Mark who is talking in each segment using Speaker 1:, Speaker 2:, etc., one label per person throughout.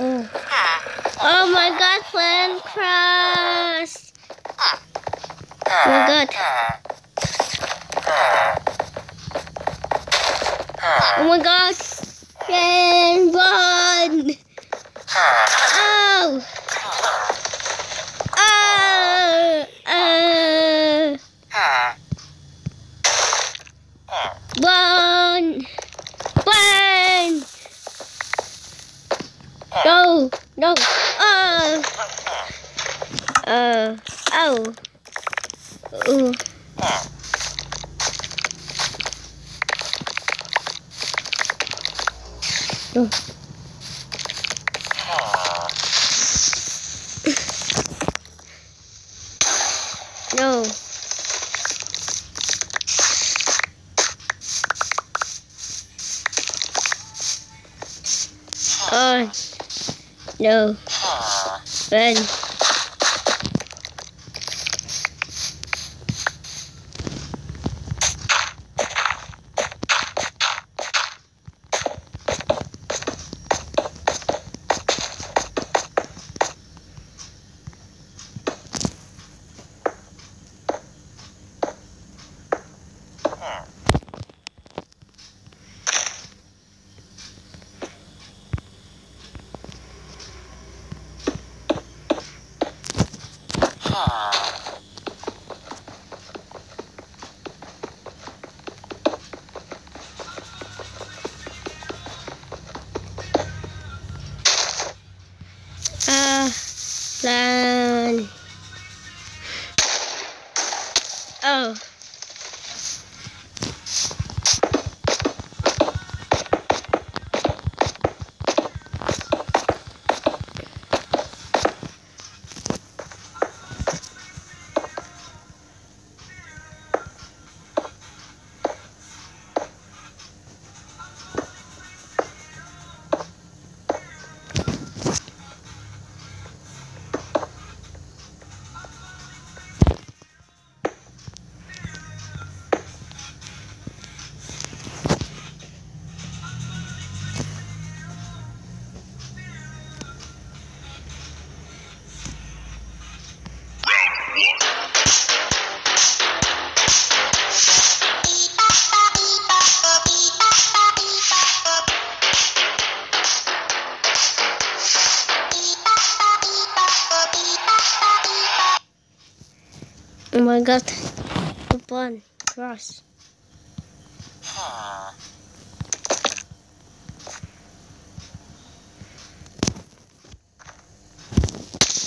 Speaker 1: Oh. oh my god, plan crash. Oh my god. Oh my god. Run, run. Oh. Oh. Oh. Run. Run. No. No. Oh. Uh. Oh. Ooh. Oh. No. Oh. No. Ben. Ah. Uh, plan. Oh. Oh my god. The plan. Cross.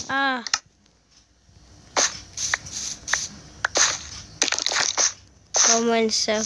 Speaker 1: Ah. Comment so.